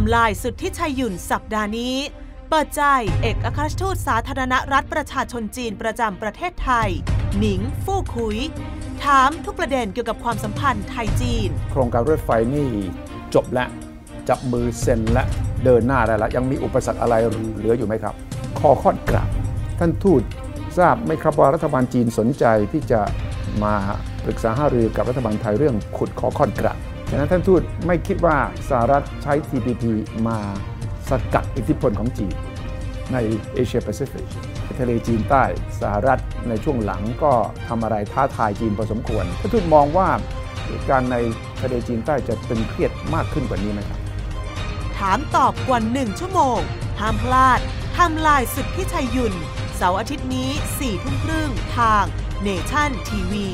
ม์ไลน์สุดที่ชัยหยุ่นสัปดาห์นี้ เปิดใจเอกอัครราชทูตสาธารณรัฐประชาชนจีนประจำประเทศไทย หนิงฟู่คุย ถามทุกประเด็นเกี่ยวกับความสัมพันธ์ไทยจีน โครงการรถไฟนี่จบแล้วจับมือเซ็นและเดินหน้าได้แล้ว ยังมีอุปสรรคอะไรเหลืออยู่ไหมครับ ขอข้อกราบท่านทูตทราบไหมครับว่ารัฐบาลจีนสนใจที่จะมาปรึกษาหารือกับรัฐบาลไทยเรื่องขุดขอข้อกราบ ฉะนั้นท่านทูตไม่คิดว่าสหรัฐใช้ TPP มาสกัดอิทธิพลของจีนในเอเชียแปซิฟิกทะเลจีนใต้สหรัฐในช่วงหลังก็ทำอะไรท้าทายจีนพอสมควรท่านทูตมองว่าเหตุการณ์ในทะเลจีนใต้จะตึงเครียดมากขึ้นกว่านี้ไหมครับ ถามตอบกว่า1ชั่วโมง ห้ามพลาดทม์ไลน์สุทธิชัย หยุ่นเสาร์อาทิตย์นี้4ทุ่มครึ่งทางเนชั่นทีวี